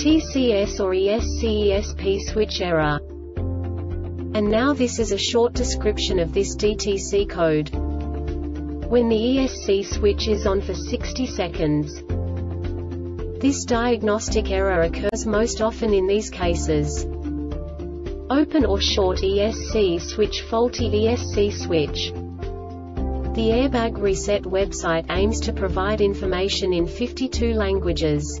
TCS or ESCESP switch error. And now this is a short description of this DTC code. When the ESC switch is on for 60 seconds. This diagnostic error occurs most often in these cases. Open or short ESC switch faulty ESC switch. The Airbag Reset website aims to provide information in 52 languages.